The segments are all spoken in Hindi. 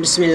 बसमीम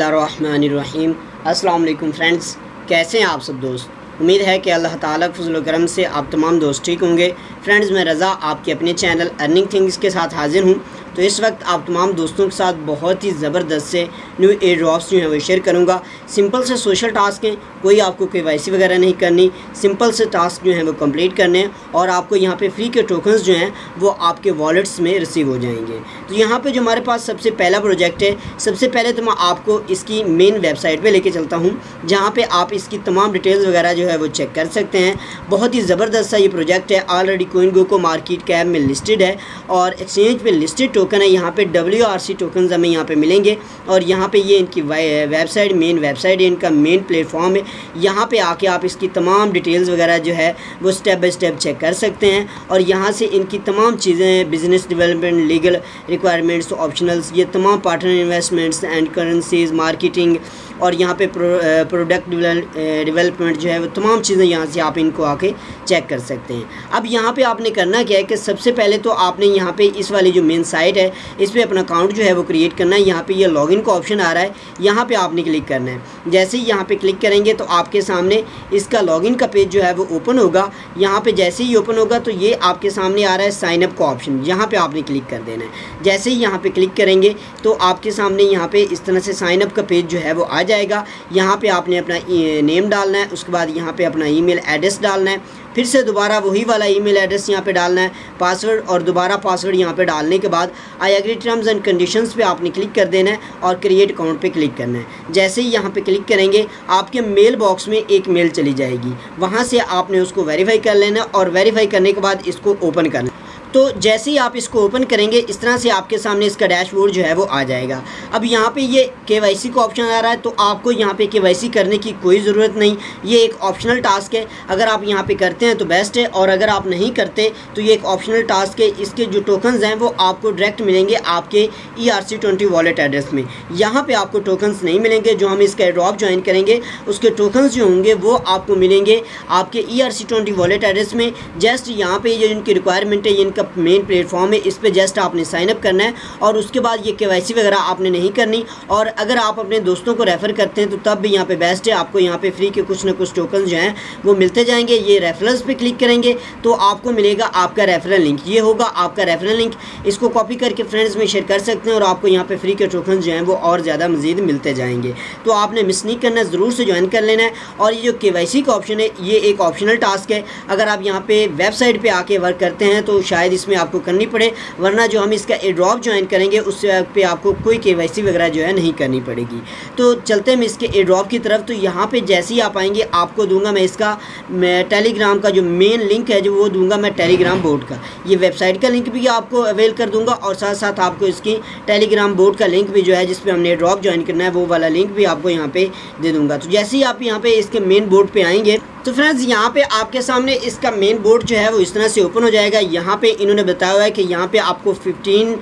अल्लाम फ्रेंड्स, कैसे हैं आप सब दोस्त? उम्मीद है कि अल्लाह ताला फजल करम से आप तमाम दोस्त ठीक होंगे। फ्रेंड्स, मैं रज़ा आपके अपने चैनल अर्निंग थिंग्स के साथ हाजिर हूँ। तो इस वक्त आप तमाम दोस्तों के साथ बहुत ही ज़बरदस्त से न्यू एयर ड्रॉप्स जो हैं वो शेयर करूँगा। सिंपल से सोशल टास्क हैं कोई आपको के वगैरह नहीं करनी, सिंपल से टास्क जो हैं वो कंप्लीट करने हैं और आपको यहाँ पे फ्री के टोकन्स जो हैं वो आपके वॉलेट्स में रिसीव हो जाएँगे। तो यहाँ पे जो हमारे पास सबसे पहला प्रोजेक्ट है, सबसे पहले तो मैं आपको इसकी मेन वेबसाइट पर लेके चलता हूँ, जहाँ पर आप इसकी तमाम डिटेल्स वगैरह जो है वो चेक कर सकते हैं। बहुत ही ज़बरदस्त सा ये प्रोजेक्ट है ऑलरेडी कोइन गो को मार्केट कैब में लिस्टेड है और एक्सचेंज पर लिस्टेड टोकन है। यहाँ पर डब्ल्यू आर सी टोकन हमें यहाँ पर मिलेंगे और यहाँ पर ये इनकी वेबसाइट मेन वेबसाइट है, इनका मेन प्लेटफॉर्म है। यहाँ पे आके आप इसकी तमाम डिटेल्स वगैरह जो है, वो स्टेप बाई स्टेप चेक कर सकते हैं। और यहाँ से इनकी तमाम चीज़ें business development legal requirements optionals ये तमाम partner investments and currencies marketing और यहाँ पे प्रोडक्ट डेवलपमेंट जो है वो तमाम चीज़ें यहाँ से आप इनको आके चेक कर सकते हैं अब यहाँ पे आपने करना क्या है कि सबसे पहले तो आपने यहाँ पे इस वाली जो मेन साइट है इस पर अपना अकाउंट जो है वो क्रिएट करना है यहाँ पे ये लॉगिन का ऑप्शन आ रहा है यहाँ पे आपने क्लिक करना है जैसे ही यहाँ पे क्लिक करेंगे तो आपके सामने इसका लॉगिन का पेज जो है वो ओपन होगा यहाँ पे जैसे ही ओपन होगा तो ये आपके सामने आ रहा है साइनअप का ऑप्शन यहाँ पे आपने क्लिक कर देना है जैसे ही यहाँ पे क्लिक करेंगे तो आपके सामने यहाँ पे इस तरह से साइनअप का पेज जो है वो आ जाएगा। यहाँ पे आपने अपना नेम डालना है, उसके बाद यहाँ पे अपना ईमेल एड्रेस डालना है। फिर से दोबारा वही वाला ईमेल एड्रेस यहाँ पे डालना है। पासवर्ड और दोबारा पासवर्ड यहाँ पे डालने के बाद I agree terms and conditions पे आपने क्लिक कर देना है और क्रिएट अकाउंट पे क्लिक करना है। जैसे ही यहाँ पे क्लिक करेंगे, आपके मेल बॉक्स में एक मेल चली जाएगी। वहाँ से आपने उसको वेरीफाई कर लेना और वेरीफाई करने के बाद इसको ओपन करना तो जैसे ही आप इसको ओपन करेंगे, इस तरह से आपके सामने इसका डैशबोर्ड जो है वो आ जाएगा। अब यहाँ पे ये के का ऑप्शन आ रहा है तो आपको यहाँ पे के करने की कोई ज़रूरत नहीं। ये एक ऑप्शनल टास्क है। अगर आप यहाँ पे करते हैं तो बेस्ट है, और अगर आप नहीं करते तो ये एक ऑप्शनल टास्क है। इसके जो टोकन्स हैं, वो आपको डायरेक्ट मिलेंगे आपके ई आर वॉलेट एड्रेस में। यहाँ पर आपको टोकन्स नहीं मिलेंगे, जो हम इसका ड्रॉप ज्वाइन करेंगे, उसके टोकन्स जो होंगे, वो आपको मिलेंगे आपके ई आर वॉलेट एड्रेस में। जस्ट यहाँ पर ये इनकी रिक्वायरमेंट है इनका का मेन प्लेटफॉर्म है, इस पर जस्ट आपने साइनअप करना है और उसके बाद ये के वगैरह आपने नहीं करनी और अगर आप अपने दोस्तों को रेफ़र करते हैं तो तब भी यहाँ पे बेस्ट है, आपको यहाँ पे फ्री के कुछ ना कुछ टोकन जो हैं, वो मिलते जाएँगे। ये रेफरेंस पे क्लिक करेंगे तो आपको मिलेगा आपका रेफरल लिंक ये होगा आपका रेफरल लिंक इसको कॉपी करके फ्रेंड्स में शेयर कर सकते हैं और आपको यहाँ पर फ्री के टोकन जो हैं, वो और ज़्यादा मजीद मिलते जाएँगे। तो आपने मिस नहीं करना, ज़रूर से ज्वाइन कर लेना है और ये जो के का ऑप्शन है, ये एक ऑप्शनल टास्क है। अगर आप यहाँ पे वेबसाइट पर आके वर्क करते हैं तो शायद इसमें आपको करनी पड़े, वरना जो हम इसका एड्रॉप ज्वाइन करेंगे, उस पे आपको कोई के वगैरह जो है नहीं करनी पड़ेगी। तो चलते हम इसके ड्रॉप की तरफ़। तो यहाँ पे जैसे ही आप आएँगे, आपको दूँगा मैं इसका, मैं टेलीग्राम का जो मेन लिंक है, जो वो दूँगा मैं टेलीग्राम बोर्ड का। ये वेबसाइट का लिंक भी आपको अवेल कर दूँगा और साथ साथ आपको इसकी टेलीग्राम बोर्ड का लिंक भी जो है, जिसपे हमने ड्रॉप ज्वाइन करना है, वो वाला लिंक भी आपको यहाँ पे दे दूँगा। तो जैसे ही आप यहाँ पे इसके मेन बोर्ड पे आएँगे तो फ्रेंड्स यहाँ पे आपके सामने इसका मेन बोर्ड जो है वो इस तरह से ओपन हो जाएगा। यहाँ पे इन्होंने बताया हुआ है कि यहाँ पे आपको फिफ्टीन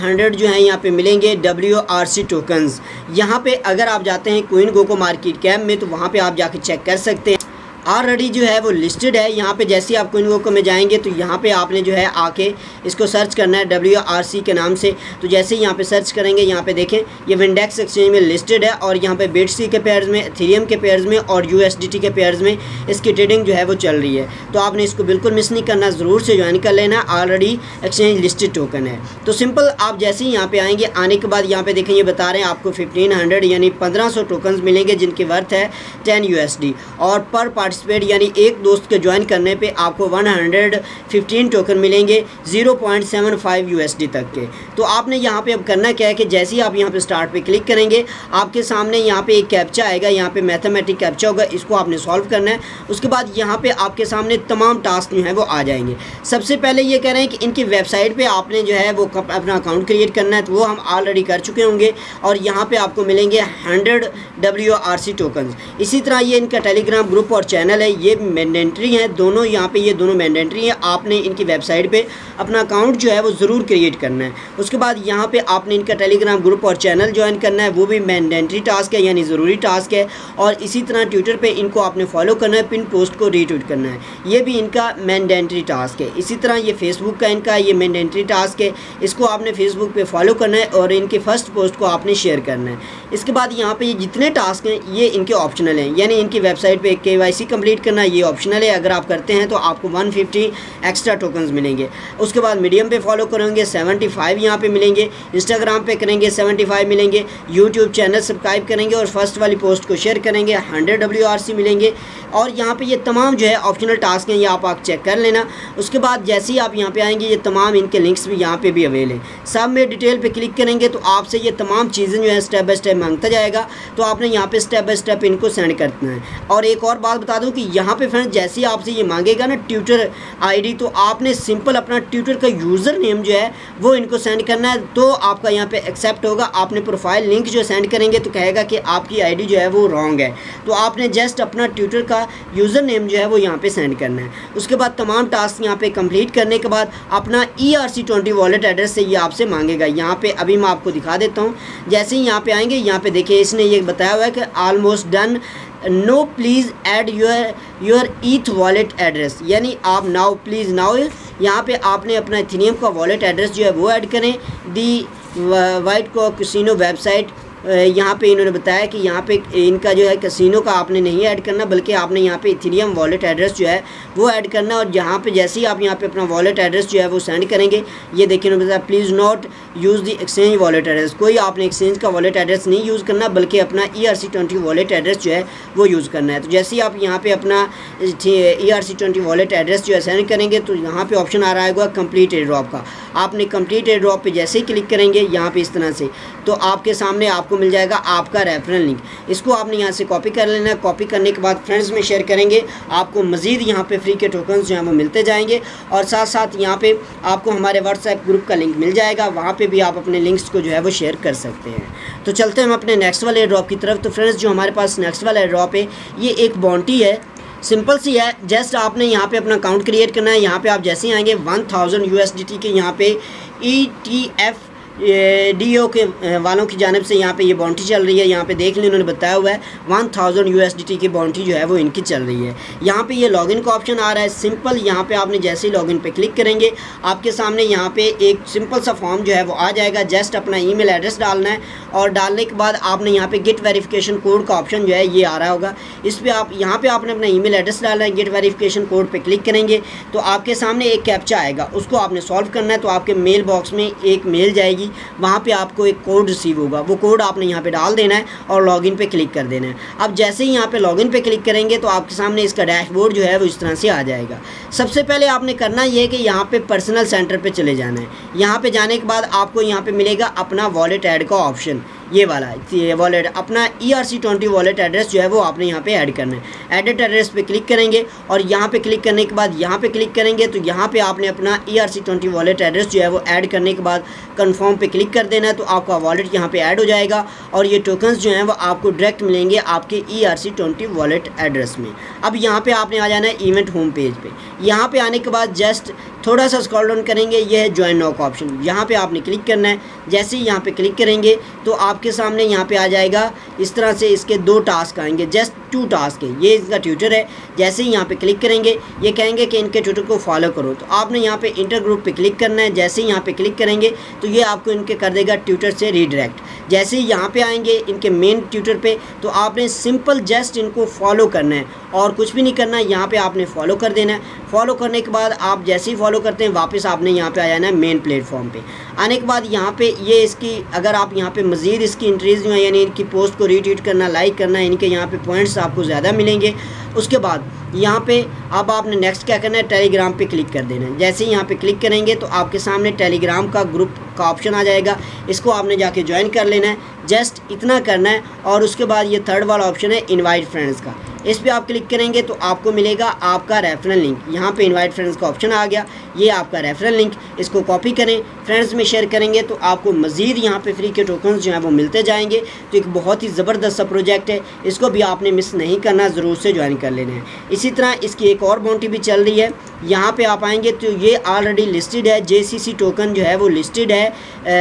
हंड्रेड जो है यहाँ पे मिलेंगे डब्ल्यू आर सी टोकन्स यहाँ पर अगर आप जाते हैं कोइन गोको मार्केट कैम्प में तो वहाँ पे आप जाके चेक कर सकते हैं। ऑलरेडी जो है वो लिस्टेड है। यहाँ पे जैसे ही आप कोइन को में जाएँगे तो यहाँ पे आपने जो है आके इसको सर्च करना है डब्ल्यू आर सी के नाम से। तो जैसे ही यहाँ पे सर्च करेंगे, यहाँ पे देखें, ये विंडेक्स एक्सचेंज में लिस्टेड है और यहाँ पे बेट सी के पेयर्स में थीरियम के पेयर्स में और यूएसडीटी के पेयर्स में इसकी ट्रेडिंग जो है वो चल रही है। तो आपने इसको बिल्कुल मिस नहीं करना, ज़रूर से ज्वाइन कर लेना। ऑलरेडी एक्सचेंज लिस्टेड टोकन है। तो सिंपल आप जैसे ही यहाँ पे आएँगे, आने के बाद यहाँ पे देखें, ये बता रहे हैं आपको फिफ्टीन हंड्रेड यानी पंद्रह सौ मिलेंगे, जिनकी वर्थ है टेन यू और पर पार्ट पार्टिसिपेट यानी एक दोस्त के ज्वाइन करने पे आपको 115 टोकन मिलेंगे 0.75 यूएसडी तक के। तो आपने यहाँ पे अब करना क्या है कि जैसे ही आप यहाँ पे स्टार्ट पे क्लिक करेंगे, आपके सामने यहाँ पे एक कैप्चा आएगा, यहाँ पे मैथमेटिक कैप्चा होगा, इसको आपने सॉल्व करना है। उसके बाद यहाँ पे आपके सामने तमाम टास्क जो है वो आ जाएँगे। सबसे पहले ये कह रहे हैं कि इनकी वेबसाइट पर आपने जो है वो अपना अकाउंट क्रिएट करना है तो वो हम ऑलरेडी कर चुके होंगे और यहाँ पर आपको मिलेंगे हंड्रेड डब्ल्यू टोकन इसी तरह ये इनका टेलीग्राम ग्रुप और चैनल है, ये मैंडेंट्री हैं, दोनों यहाँ पे, ये दोनों मैंडेंट्री हैं, आपने इनकी वेबसाइट पे अपना अकाउंट जो है वो ज़रूर क्रिएट करना है। उसके बाद यहाँ पे आपने इनका टेलीग्राम ग्रुप और चैनल ज्वाइन करना है, वो भी मैंडेंट्री टास्क है, यानी ज़रूरी टास्क है। और इसी तरह ट्विटर पर इनको आपने फॉलो करना है, पिन पोस्ट को रीट्वीट करना है। ये भी इनका मैंडेंट्री टास्क है। इसी तरह ये फेसबुक का इनका ये मैंडेंट्री टास्क है, इसको आपने फेसबुक पर फॉलो करना है और इनके फ़र्स्ट पोस्ट को आपने शेयर करना है। इसके बाद यहाँ पे ये जितने टास्क हैं, ये इनके ऑप्शनल हैं, यानी इनकी वेबसाइट पे के वाई सी कंप्लीट करना ये ऑप्शनल है। अगर आप करते हैं तो आपको 150 एक्स्ट्रा टोकन्स मिलेंगे। उसके बाद मीडियम पे फॉलो करेंगे 75 फाइव यहाँ पर मिलेंगे। इंस्टाग्राम पे करेंगे 75 मिलेंगे। यूट्यूब चैनल सब्सक्राइब करेंगे और फ़र्स्ट वाली पोस्ट को शेयर करेंगे। हंड्रेड डब्ल्यू मिलेंगे। और यहाँ पर ये तमाम जो है ऑप्शनल टास्क हैं, ये आप आप चेक कर लेना। उसके बाद जैसे ही आप यहाँ पर आएँगे, ये तमाम इनके लिंक्स भी यहाँ पर भी अवेल हैं। सब में डिटेल पर क्लिक करेंगे तो आपसे ये तमाम चीज़ें जो है स्टेप बाई स्टेप माँगता जाएगा। तो आपने यहाँ पर स्टेप बाय स्टेप इनको सेंड करना है। और एक और बात बता दूँ कि यहाँ पे फ्रेंड्स जैसे ही आपसे ये मांगेगा ना ट्विटर आईडी तो आपने सिंपल अपना ट्विटर का यूज़र नेम जो है, वो इनको सेंड करना है। तो आपका यहाँ पे एक्सेप्ट होगा। आपने प्रोफ़ाइल लिंक जो सेंड करेंगे तो कहेगा कि आपकी आईडी जो है, वो रॉन्ग है। तो आपने जस्ट अपना ट्विटर का यूज़र नेम जो है, वो यहाँ पर सेंड करना है। उसके बाद तमाम टास्क यहाँ पर कंप्लीट करने के बाद अपना ई आर वॉलेट एड्रेस से ये आपसे मांगेगा। यहाँ पर अभी मैं आपको दिखा देता हूँ। जैसे ही यहाँ पर आएँगे, यहाँ पर देखिए, इसने ये बताया हुआ है कि almost done no please add your your ETH wallet address यानी आप नाउ प्लीज़ नाउ यहाँ पे आपने अपना इथीनियम का वॉलेट एड्रेस जो है वो ऐड करें। दी वाइट को कसिनो वेबसाइट यहाँ पे इन्होंने बताया कि यहाँ पे इनका जो है कसिनो का आपने नहीं ऐड करना, बल्कि आपने यहाँ पे इथीरियम वॉलेट एड्रेस जो है, वो ऐड करना और जहाँ पे जैसे ही आप यहाँ पे अपना वॉलेट एड्रेस जो है, वो सेंड करेंगे। ये देखिए इन्होंने बताया please not use the exchange wallet address कोई आपने एक्सचेंज का वॉलेट एड्रेस नहीं यूज़ करना, बल्कि अपना E R C twenty wallet address जो है, वो यूज़ करना है। तो जैसे ही आप यहाँ पर अपना E R C twenty wallet address जो है सेंड करेंगे तो यहाँ पर ऑप्शन आ रहा है कंप्लीट एयर ड्रॉप का। आपने कंप्लीट एयर ड्रॉप पर जैसे ही क्लिक करेंगे, यहाँ पर इस तरह से। तो आपके सामने आपको मिल जाएगा आपका रेफरल लिंक इसको आपने यहाँ से कॉपी कर लेना है। कॉपी करने के बाद फ्रेंड्स में शेयर करेंगे। आपको मज़ीद यहाँ पे फ्री के टोकन्स जो हैं वो मिलते जाएँगे। और साथ साथ यहाँ पे आपको हमारे व्हाट्सएप ग्रुप का लिंक मिल जाएगा। वहाँ पे भी आप अपने लिंक्स को जो है वो शेयर कर सकते हैं। तो चलते हैं हम अपने नेक्स्ट वाले ड्रॉप की तरफ़। तो फ्रेंड्स जो हमारे पास नेक्स्ट वाला ड्रॉप है, ये एक बाउंटी है। सिंपल सी है। जस्ट आपने यहाँ पे अपना अकाउंट क्रिएट करना है। यहाँ पे आप जैसे ही आएँगे वन थाउज़ेंड यू के यहाँ पे E T F D O के वालों की जानब से यहाँ पे ये बाउंड्री चल रही है। यहाँ पे देख लें, उन्होंने बताया हुआ है वन थाउज़ेंड यूएसडीटी की बाउंड्री जो है वो इनकी चल रही है। यहाँ पे ये लॉगिन का ऑप्शन आ रहा है। सिंपल यहाँ पे आपने जैसे ही लॉगिन पे क्लिक करेंगे, आपके सामने यहाँ पे एक सिंपल सा फॉर्म जो है वो आ जाएगा। जस्ट अपना ईमेल एड्रेस डालना है और डालने के बाद आपने यहाँ पे गेट वेरिफिकेशन कोड का ऑप्शन जो है ये आ रहा होगा। इस पर आप, यहाँ पर आपने अपना ई एड्रेस डालना है गेट वेरीफिकेशन कोड पर क्लिक करेंगे तो आपके सामने एक कैप्चा आएगा। उसको आपने सॉल्व करना है तो आपके मेल बॉक्स में एक मेल जाएगी। वहाँ पे आपको एक कोड रिसीव होगा। वो कोड आपने यहाँ पे डाल देना है और लॉगिन पे क्लिक कर देना है। अब जैसे ही यहाँ पे लॉगिन पे क्लिक करेंगे तो आपके सामने इसका डैशबोर्ड जो है वो इस तरह से आ जाएगा। सबसे पहले आपने करना ये कि यहाँ पर पर्सनल सेंटर पर चले जाना है। यहाँ पर जाने के बाद आपको यहाँ पर मिलेगा अपना वॉलेट ऐड का ऑप्शन। ये वाला ये वॉलेट अपना E R C twenty wallet address जो है वो आपने यहाँ पे ऐड करना है। एडिट एड्रेस पे क्लिक करेंगे और यहाँ पे क्लिक करने के बाद, यहाँ पे क्लिक करेंगे तो यहाँ पे आपने अपना E R C twenty wallet address जो है वो ऐड करने के बाद कन्फर्म पे क्लिक कर देना है तो आपका वॉलेट यहाँ पे ऐड हो जाएगा और ये टोकन्स जो हैं वो आपको डायरेक्ट मिलेंगे आपके E R C twenty wallet address में। अब यहाँ पर आपने आ जाना है इवेंट होम पेज पर यहाँ पर आने के बाद जस्ट थोड़ा सा स्क्रॉल डाउन करेंगे ये है ज्वाइन नाउ का ऑप्शन यहाँ पे आपने क्लिक करना है। जैसे ही यहाँ पे क्लिक करेंगे तो आपके सामने यहाँ पे आ जाएगा। इस तरह से इसके दो टास्क आएँगे जस्ट टू टास्क है। ये इसका ट्यूटर है, जैसे ही यहाँ पे क्लिक करेंगे, ये कहेंगे कि इनके ट्यूटर को फॉलो करो। तो आपने यहाँ पे इंटर ग्रुप पे क्लिक करना है, जैसे ही यहाँ पे क्लिक करेंगे तो ये आपको इनके कर देगा ट्यूटर से रीडायरेक्ट जैसे ही यहाँ पर आएँगे इनके मेन ट्यूटर पर तो आपने सिंपल जस्ट इनको फॉलो करना है। और कुछ भी नहीं करना है यहाँ पे आपने फॉलो कर देना है। फॉलो करने के बाद आप जैसे ही फॉलो करते हैं, वापस आपने यहाँ पे आ जाना है मेन प्लेटफॉर्म पे। आने के बाद यहाँ पे ये इसकी, अगर आप यहाँ पे मज़ीद इसकी इंट्रीज जो यानी इनकी पोस्ट को रीट्वीट करना लाइक करना, इनके यहाँ पर पॉइंट्स आपको ज़्यादा मिलेंगे। उसके बाद यहाँ पे अब आपने नेक्स्ट क्या करना है? टेलीग्राम पे क्लिक कर देना है। जैसे ही यहाँ पे क्लिक करेंगे तो आपके सामने टेलीग्राम का ग्रुप का ऑप्शन आ जाएगा। इसको आपने जाके ज्वाइन कर लेना है। जस्ट इतना करना है और उसके बाद ये थर्ड वाला ऑप्शन है इनवाइट फ्रेंड्स का। इस पर आप क्लिक करेंगे तो आपको मिलेगा आपका रेफरल लिंक यहाँ पे इनवाइट फ्रेंड्स का ऑप्शन आ गया। ये आपका रेफरल लिंक इसको कॉपी करें फ्रेंड्स में शेयर करेंगे तो आपको मज़ीद यहाँ पे फ्री के टोकन जो हैं वो मिलते जाएँगे। तो एक बहुत ही ज़बरदस्त सा प्रोजेक्ट है। इसको भी आपने मिस नहीं करना, ज़रूर से ज्वाइन कर लेना है। इसी तरह इसकी एक और बाउंड्री भी चल रही है। यहाँ पर आप आएँगे तो ये ऑलरेडी लिस्टेड है। जेसीसी टोकन जो है वो लिस्टेड है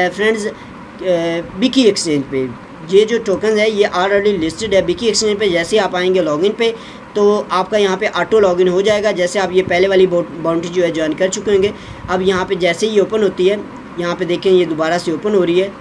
फ्रेंड्स बिकी एक्सचेंज पे। ये जो टोकन है, ये ऑलरेडी लिस्टेड है बिकी एक्सचेंज पे, जैसे आप आएँगे लॉगिन पे तो आपका यहाँ पे ऑटो लॉगिन हो जाएगा, जैसे आप ये पहले वाली बाउंड्री जो है ज्वाइन कर चुके होंगे। अब यहाँ पे जैसे ही ओपन होती है, यहाँ पे देखें ये दोबारा से ओपन हो रही है।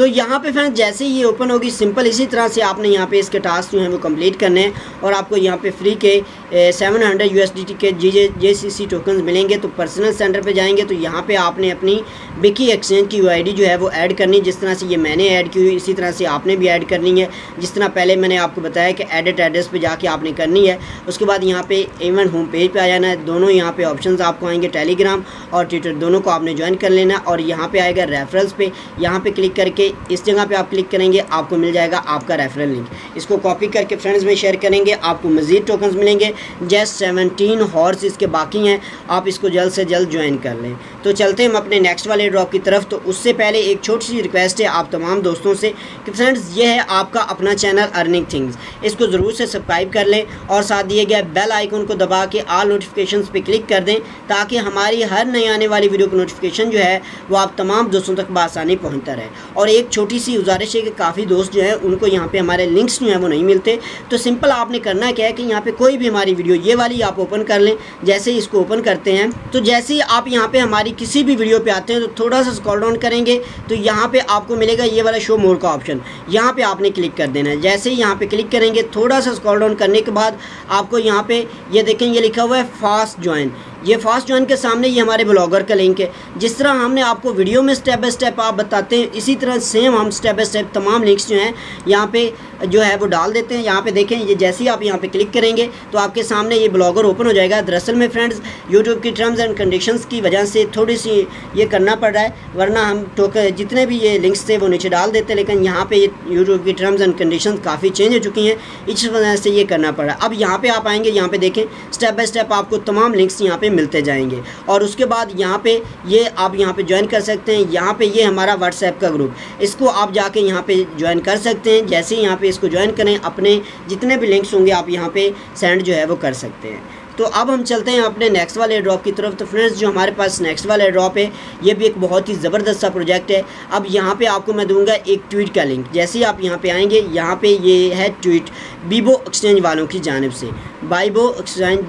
तो यहाँ पे फ्रेंड्स जैसे ही ये ओपन होगी सिंपल इसी तरह से आपने यहाँ पे इसके टास्क जो हैं वो कंप्लीट करने हैं और आपको यहाँ पे फ्री के सेवन हंड्रेड यू के जी जे जे टोकन मिलेंगे। तो पर्सनल सेंटर पे जाएँगे तो यहाँ पे आपने अपनी बिकी एक्सचेंज की यूआईडी जो है वो ऐड करनी जिस तरह से ये मैंने ऐड की हुई, इसी तरह से आपने भी ऐड करनी है। जिस तरह पहले मैंने आपको बताया कि एडिट एड्रेस पर जाके आपने करनी है, उसके बाद यहाँ पे इवन होम पेज पर आ जाना है। दोनों यहाँ पे ऑप्शन आपको आएँगे टेलीग्राम और ट्विटर दोनों को आपने ज्वाइन कर लेना और यहाँ पे आएगा रेफरल्स पे। यहाँ पे क्लिक करके इस जगह पे आप क्लिक करेंगे, आपको मिल जाएगा आपका रेफरल लिंक इसको कॉपी करके फ्रेंड्स में शेयर करेंगे, आपको मज़ीद टोकन्स मिलेंगे. जस्ट सेवनटीन हॉर्स इसके बाकी हैं, आप इसको जल्द से जल्द ज्वाइन कर लें. तो चलते हम अपने नेक्स्ट वाले ड्रॉप की तरफ़. तो उससे पहले एक छोटी सी रिक्वेस्ट है आप तमाम दोस्तों से कि फ्रेंड्स ये है आपका अपना चैनल अर्निंग थिंग्स इसको ज़रूर से सब्सक्राइब कर लें और साथ दिए गए बेल आइकन को दबा के आल नोटिफिकेशन पे क्लिक कर दें, ताकि हमारी हर नई आने वाली वीडियो की नोटिफिकेशन जो है, वो आप तमाम दोस्तों तक बसानी पहुँचता रहे. और एक छोटी सी गुजारिश है कि काफ़ी दोस्त जो है, उनको यहाँ पे हमारे लिंक्स जो हैं, वो नहीं मिलते। तो सिंपल आपने करना क्या है कि यहाँ पे कोई भी हमारी वीडियो ये वाली आप ओपन कर लें, जैसे ही इसको ओपन करते हैं। तो जैसे ही आप यहाँ पे हमारी किसी भी वीडियो पे आते हैं तो थोड़ा सा स्कॉल डाउन करेंगे तो यहाँ पे आपको मिलेगा ये वाला शो मोर का ऑप्शन यहाँ पे आपने क्लिक कर देना है। जैसे ही यहाँ पे क्लिक करेंगे, थोड़ा सा स्कॉल डाउन करने के बाद आपको यहाँ पे, ये देखें, ये लिखा हुआ है फास्ट ज्वाइन ये फास्ट ज्वाइन के सामने ये हमारे ब्लॉगर का लिंक है। जिस तरह हमने आपको वीडियो में स्टेप बाय स्टेप आप बताते हैं, इसी तरह सेम हम स्टेप बाय स्टेप तमाम लिंक्स जो हैं यहाँ पे जो है वो डाल देते हैं यहाँ पे देखें ये जैसे ही आप यहाँ पे क्लिक करेंगे तो आपके सामने ये ब्लॉगर ओपन हो जाएगा दरअसल में फ्रेंड्स यूट्यूब की टर्म्स एंड कंडीशंस की वजह से थोड़ी सी ये करना पड़ रहा है वरना हम टोकन जितने भी ये लिंक्स थे वो नीचे डाल देते लेकिन यहाँ पे यूट्यूब की टर्म्स एंड कंडीशन काफ़ी चेंज हो चुकी हैं इस वजह से ये करना पड़ रहा है अब यहाँ पर आप आएँगे यहाँ पर देखें स्टेप बाई स्टेप आपको तमाम लिंक्स यहाँ पर मिलते जाएँगे और उसके बाद यहाँ पर ये आप यहाँ पर ज्वाइन कर सकते हैं यहाँ पर ये हमारा व्हाट्सएप का ग्रुप इसको आप जाके यहाँ पर ज्वाइन कर सकते हैं जैसे ही यहाँ पर इसको ज्वाइन करें, अपने जितने भी लिंक्स होंगे, आप यहाँ पे सेंड जो है वो कर सकते हैं। तो अब हम चलते हैं अपने नेक्स्ट वाले ड्रॉप की तरफ़। तो फ्रेंड्स जो हमारे पास नेक्स्ट वाला ड्रॉप है, ये भी एक बहुत ही ज़बरदस्त सा प्रोजेक्ट है। अब यहाँ पे आपको मैं दूँगा एक ट्वीट का लिंक जैसे ही आप यहाँ पे आएँगे, यहाँ पे ये है ट्वीट बीबो एक्सचेंज वालों की जानब से। बाइबो एक्सचेंज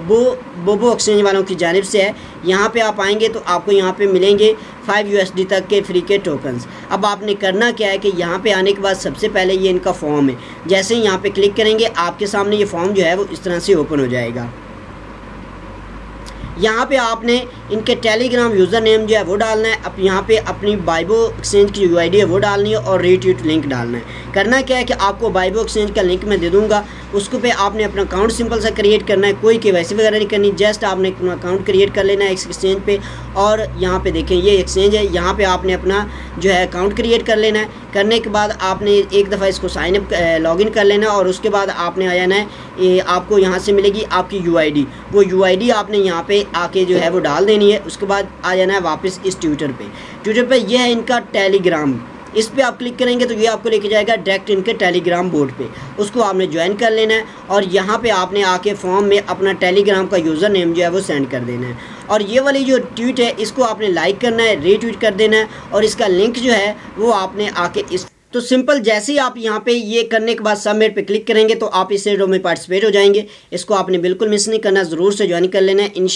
बो, बोबो एक्सचेंज वालों की जानब से है। यहाँ पे आप आएँगे तो आपको यहाँ पे मिलेंगे फाइव यूएसडी तक के फ्री के टोकन्स। अब आपने करना क्या है कि यहाँ पे आने के बाद सबसे पहले ये इनका फॉर्म है। जैसे ही यहाँ पे क्लिक करेंगे, आपके सामने ये फॉर्म जो है वो इस तरह से ओपन हो जाएगा। यहाँ पे आपने इनके टेलीग्राम यूज़र नेम जो है वो डालना है। अब यहाँ पे अपनी बाइबो एक्सचेंज की यू है वो डालनी है और रीट्वीट लिंक डालना है। करना क्या है कि आपको बाइबो एक्सचेंज का लिंक मैं दे दूँगा। उसको पे आपने अपना अकाउंट सिंपल सा क्रिएट करना है, कोई के वगैरह नहीं करनी जस्ट आपने अपना अकाउंट क्रिएट कर लेना है एक्सचेंज पे। और यहाँ पे देखें, ये एक्सचेंज है, यहाँ पे आपने अपना जो है अकाउंट क्रिएट कर लेना है। करने के बाद आपने एक दफ़ा इसको साइनअप लॉगिन कर लेना और उसके बाद आपने आ जाना है आपको यहाँ से मिलेगी आपकी यूआईडी वो यूआईडी आपने यहाँ पर आके जो है वो डाल देनी है, उसके बाद आ जाना है वापस इस ट्विटर पर ट्विटर पर यह है इनका टेलीग्राम इस पर आप क्लिक करेंगे तो ये आपको लेके जाएगा डायरेक्ट इनके टेलीग्राम बोर्ड पे। उसको आपने ज्वाइन कर लेना है और यहाँ पे आपने आके फॉर्म में अपना टेलीग्राम का यूज़र नेम जो है वो सेंड कर देना है। और ये वाली जो ट्वीट है, इसको आपने लाइक करना है, रीट्वीट कर देना है और इसका लिंक जो है वो आपने आके इस तो सिंपल जैसे ही आप यहाँ पे ये करने के बाद सबमिट पे क्लिक करेंगे तो आप इस रो में पार्टिसिपेट हो जाएँगे। इसको आपने बिल्कुल मिस नहीं करना, ज़रूर से ज्वाइन कर लेना। है इन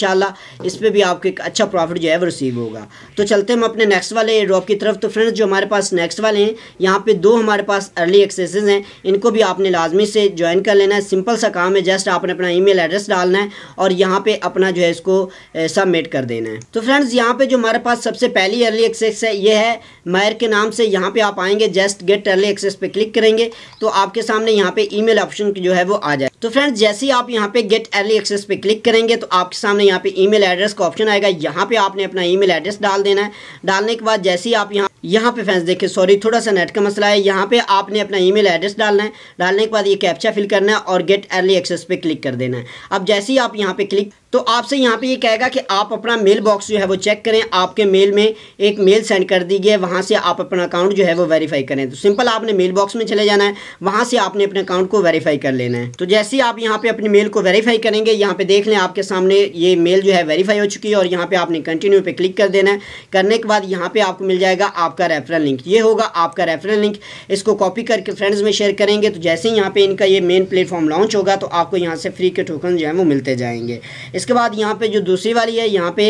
इस पर भी आपको एक अच्छा प्रॉफिट जो है वो रिसीव होगा। तो चलते हम अपने नेक्स्ट वाले ड्रॉप की तरफ़। तो फ्रेंड्स जो हमारे पास नेक्स्ट वाले हैं, यहाँ पर दो हमारे पास अर्ली एक्सेसेज हैं। इनको भी आपने लाजमी से ज्वाइन कर लेना है। सिंपल सा काम है जस्ट आपने अपना ई एड्रेस डालना है और यहाँ पर अपना जो है इसको सबमिट कर देना है। तो फ्रेंड्स यहाँ पर जो हमारे पास सबसे पहली अर्ली एक्सेस है, ये है मायर के नाम से। यहाँ पर आप आएँगे जस्ट गेट अर्ली एक्सेस पे क्लिक करेंगे तो आपके सामने यहाँ पे ईमेल ऑप्शन जो है वो आ जाए। तो फ्रेंड्स जैसे ही आप यहाँ पे गेट अर्ली एक्सेस पे क्लिक करेंगे तो आपके सामने यहाँ पे ईमेल एड्रेस का ऑप्शन आएगा। यहाँ पे आपने अपना ईमेल एड्रेस डाल देना है। डालने के बाद जैसे ही आप यहाँ यहाँ पे फ्रेंड्स देखिए सॉरी थोड़ा सा नेट का मसला है। यहाँ पे आपने अपना ईमेल एड्रेस डालना है। डालने के बाद ये कैप्चा फिल करना है और गेट अर्ली एक्सेस पे क्लिक कर देना है। अब जैसे ही आप यहाँ पे क्लिक तो आपसे यहाँ पे ये कहेगा कि आप अपना मेल बॉक्स जो है वो चेक करें। आपके मेल में एक मेल सेंड कर दी गई वहाँ से आप अपना अकाउंट जो है वो वेरीफाई करें। तो सिंपल आपने मेल बॉक्स में चले जाना है। वहाँ से आपने अपने अकाउंट को वेरीफाई कर लेना है। तो जैसे ही आप यहाँ पे अपनी मेल को वेरीफाई करेंगे, यहाँ पे देख लें आपके सामने ये मेल जो है वेरीफाई हो चुकी है और यहाँ पे आपने कंटिन्यू पे क्लिक कर देना है। करने के बाद यहाँ पे आपको मिल जाएगा आपका रेफरल लिंक ये होगा आपका रेफरल लिंक इसको कॉपी करके फ्रेंड्स में शेयर करेंगे। तो जैसे ही यहाँ पे इनका ये मेन प्लेटफॉर्म लॉन्च होगा तो आपको यहाँ से फ्री के टोकन जो है वो मिलते जाएँगे। इसके बाद यहाँ पे जो दूसरी वाली है, यहाँ पे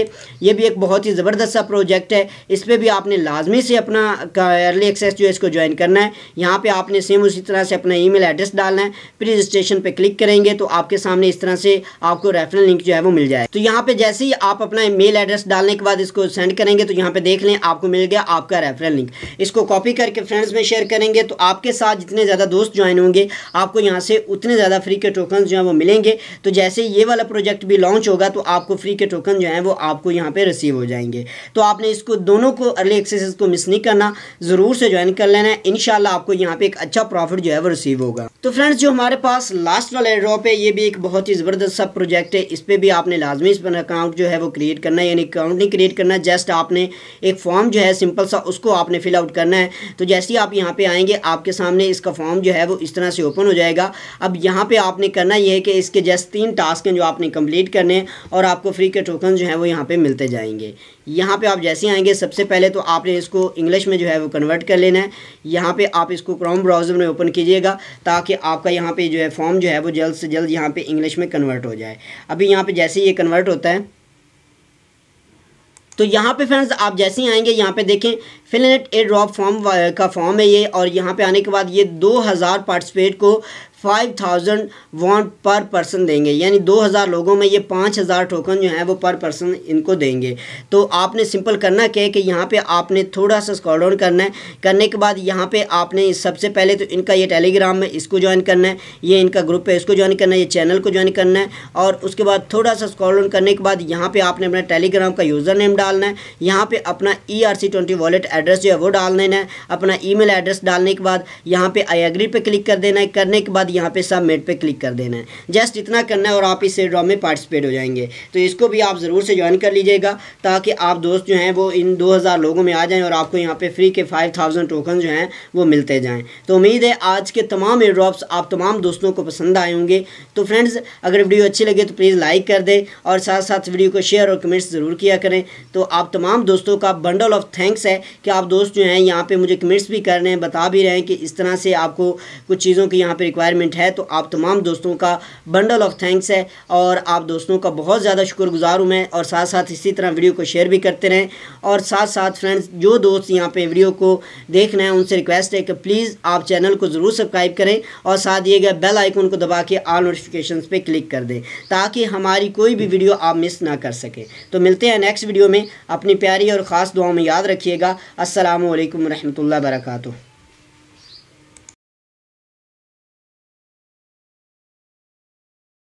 ये भी एक बहुत ही ज़बरदस्त सा प्रोजेक्ट है। इस पर भी आपने लाजमी से अपना अर्ली एक्सेस जो है इसको ज्वाइन करना है। यहाँ पे आपने सेम उसी तरह से अपना ईमेल एड्रेस डालना है। फिर रजिस्ट्रेशन पे क्लिक करेंगे तो आपके सामने इस तरह से आपको रेफरल लिंक जो है वो मिल जाए तो यहाँ पे जैसे ही आप अपना मेल एड्रेस डालने के बाद इसको सेंड करेंगे तो यहाँ पे देख लें आपको मिल गया आपका रेफरल लिंक इसको कॉपी करके फ्रेंड्स में शेयर करेंगे तो आपके साथ जितने ज़्यादा दोस्त ज्वाइन होंगे, आपको यहाँ से उतने ज़्यादा फ्री के टोकन जो है वो मिलेंगे। तो जैसे ये वाला प्रोजेक्ट भी लॉन्च होगा तो आपको फ्री के टोकन जो है वो आपको यहाँ पे रिसीव हो जाएँगे। तो आपने इसको दोनों को अर्ली एक्सेस को मिस नहीं करना, ज़रूर से ज्वाइन कर लेना है। इन आपको यहाँ पे एक अच्छा प्रॉफिट जो है वो रिसीव होगा। तो फ्रेंड्स जो हमारे पास लास्ट वाला ड्रॉप है, ये भी एक बहुत ही ज़बरदस्त सब प्रोजेक्ट है। इस पर भी आपने लाजमी इस पर अकाउंट जो है वो क्रिएट करना है, यानी अकाउंट नहीं क्रिएट करना जस्ट आपने एक फॉर्म जो है सिंपल सा उसको आपने फिल आउट करना है। तो जैसे ही आप यहाँ पे आएँगे, आपके सामने इसका फॉर्म जो है वो इस तरह से ओपन हो जाएगा। अब यहाँ पे आपने करना ये है कि इसके जस्ट तीन टास्क हैं जो आपने कंप्लीट करने हैं और आपको फ्री के टोकन जो है वो यहाँ पे मिलते जाएँगे। यहाँ पे आप जैसे आएँगे, सबसे पहले तो आपने इसको इंग्लिश में जो है वो कन्वर्ट कर लेना है। यहाँ पे आप इसको क्रोम ब्राउज़र में ओपन कीजिएगा ताकि आपका यहाँ पे जो है फॉर्म जो है वो जल्द से जल्द यहाँ पे इंग्लिश में कन्वर्ट हो जाए। अभी यहाँ पे जैसे ये कन्वर्ट होता है तो यहाँ पे फ्रेंड्स आप जैसे ही आएँगे, यहाँ पे देखें फिलनेट ए ड्रॉप फॉर्म का फॉर्म है ये और यहाँ पे आने के बाद ये 2000 पार्टिसिपेट को five thousand want per person देंगे। यानी दो हज़ार लोगों में ये पाँच हज़ार टोकन जो है वो पर पर्सन इनको देंगे। तो आपने सिंपल करना क्या है कि यहाँ पे आपने थोड़ा सा स्कॉल डाउन करना है। करने के बाद यहाँ पे आपने सबसे पहले तो इनका ये टेलीग्राम में इसको ज्वाइन करना है। ये इनका ग्रुप है, इसको ज्वाइन करना है, ये चैनल को ज्वाइन करना है। और उसके बाद थोड़ा सा स्कॉल डाउन करने के बाद यहाँ पर आपने अपना टेलीग्राम का यूज़र नेम डालना है। यहाँ पर अपना E R C twenty wallet address जो है वो डाल देना है। अपना ई मेल एड्रेस डालने के बाद यहाँ पर आई एग्री पर क्लिक कर देना है। करने के बाद यहाँ पे सबमिट पे क्लिक कर देना है। जस्ट इतना करना है और आप इस ड्रॉ में पार्टिसिपेट हो जाएँगे। तो इसको भी आप ज़रूर से ज्वाइन कर लीजिएगा, ताकि आप दोस्त जो हैं वो इन 2000 लोगों में आ जाएँ और आपको यहाँ पे फ्री के 5000 टोकन जो हैं वो मिलते जाएँ। तो उम्मीद है आज के तमाम एयर ड्रॉप्स आप तमाम दोस्तों को पसंद आए होंगे। तो फ्रेंड्स अगर वीडियो अच्छी लगे तो प्लीज़ लाइक कर दें और साथ साथ वीडियो को शेयर और कमेंट्स ज़रूर किया करें। तो आप तमाम दोस्तों का बंडल ऑफ़ थैंक्स है कि आप दोस्त जो हैं यहाँ पर मुझे कमेंट्स भी कर रहे हैं, बता भी रहे हैं कि इस तरह से आपको कुछ चीज़ों की यहाँ पर रिक्वायरमेंट है तो आप तमाम दोस्तों का बंडल ऑफ़ थैंक्स है और आप दोस्तों का बहुत ज़्यादा शुक्रगुजार हूँ मैं और साथ साथ इसी तरह वीडियो को शेयर भी करते रहें और साथ साथ फ्रेंड्स जो दोस्त यहाँ पे वीडियो को देख रहे हैं, उनसे रिक्वेस्ट है कि प्लीज़ आप चैनल को ज़रूर सब्सक्राइब करें और साथ दिए गए बेल आइकन को दबा के आल नोटिफिकेशन पर क्लिक कर दें, ताकि हमारी कोई भी वीडियो आप मिस ना कर सकें। तो मिलते हैं नेक्स्ट वीडियो में। अपनी प्यारी और ख़ास दुआओं में याद रखिएगा। असलकम वरहमल वर्का